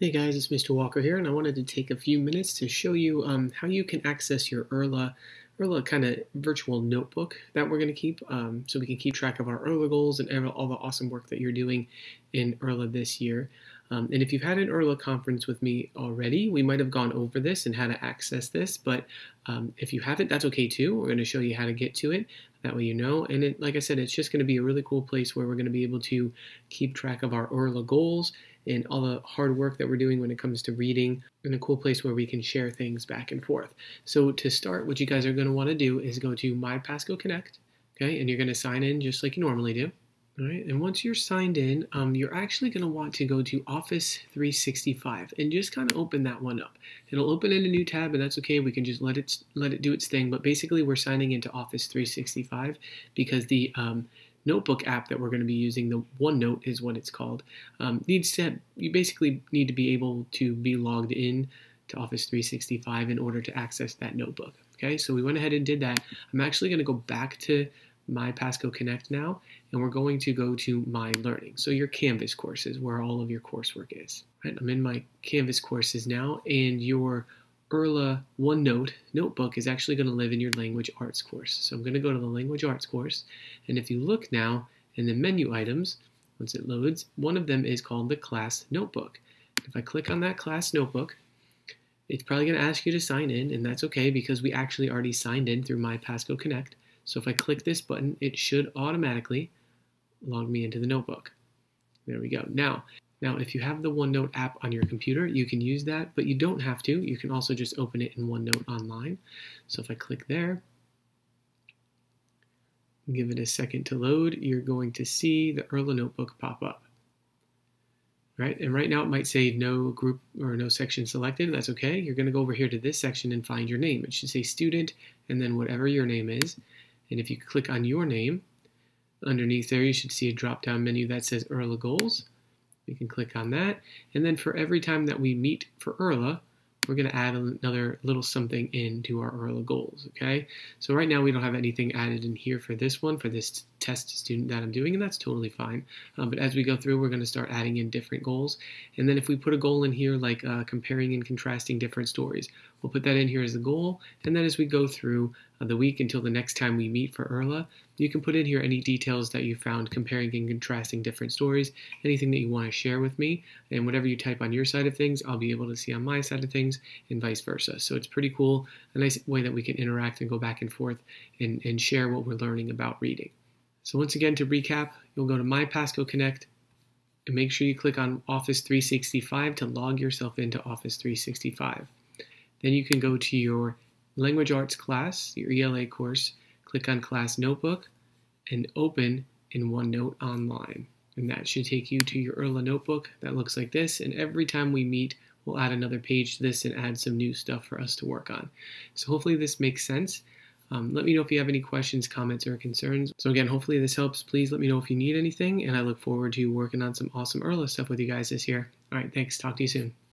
Hey guys, it's Mr. Walker here, and I wanted to take a few minutes to show you um, how you can access your IRLA, IRLA kind of virtual notebook that we're going to keep, um, so we can keep track of our IRLA goals and all the awesome work that you're doing in IRLA this year. Um, and if you've had an IRLA conference with me already, we might have gone over this and how to access this, but um, if you haven't, that's okay too. We're going to show you how to get to it. That way you know. And it, like I said, it's just going to be a really cool place where we're going to be able to keep track of our IRLA goals and all the hard work that we're doing when it comes to reading, and a cool place where we can share things back and forth. So to start, what you guys are going to want to do is go to My Pasco Connect, okay, and you're going to sign in just like you normally do. All right, and once you're signed in, um, you're actually going to want to go to Office 365 and just kind of open that one up. It'll open in a new tab, and that's okay. We can just let it let it do its thing. But basically, we're signing into Office 365 because the um, notebook app that we're going to be using, the OneNote is what it's called, um, needs to, you basically need to be able to be logged in to Office 365 in order to access that notebook. Okay, so we went ahead and did that. I'm actually going to go back to my Pasco Connect now, and we're going to go to My Learning. So your Canvas courses, where all of your coursework is. Right, I'm in my Canvas courses now, and your IRLA OneNote notebook is actually going to live in your language arts course. So I'm going to go to the language arts course, and if you look now in the menu items, once it loads, one of them is called the class notebook. If I click on that class notebook, it's probably going to ask you to sign in, and that's okay because we actually already signed in through My Pasco Connect. So if I click this button, it should automatically log me into the notebook. There we go. Now, now, if you have the OneNote app on your computer, you can use that, but you don't have to. You can also just open it in OneNote online. So if I click there, give it a second to load, you're going to see the IRLA notebook pop up. Right, and right now it might say no group or no section selected. That's okay. You're going to go over here to this section and find your name. It should say student and then whatever your name is. And if you click on your name, underneath there you should see a drop-down menu that says IRLA Goals. We can click on that. And then for every time that we meet for IRLA, we're going to add another little something into our IRLA goals, okay? So right now we don't have anything added in here for this one, for this test student that I'm doing, and that's totally fine. Um, but as we go through, we're going to start adding in different goals. And then if we put a goal in here, like uh, comparing and contrasting different stories, we'll put that in here as a goal. And then as we go through the week until the next time we meet for IRLA, you can put in here any details that you found comparing and contrasting different stories, anything that you want to share with me, and whatever you type on your side of things, I'll be able to see on my side of things, and vice versa. So it's pretty cool, a nice way that we can interact and go back and forth and, and share what we're learning about reading. So once again, to recap, you'll go to My Pasco Connect, and make sure you click on Office 365 to log yourself into Office 365. Then you can go to your language arts class, your ELA course, click on Class Notebook, and open in OneNote Online. And that should take you to your IRLA notebook that looks like this. And every time we meet, we'll add another page to this and add some new stuff for us to work on. So hopefully this makes sense. Um, let me know if you have any questions, comments, or concerns. So again, hopefully this helps. Please let me know if you need anything, and I look forward to working on some awesome IRLA stuff with you guys this year. All right, thanks. Talk to you soon.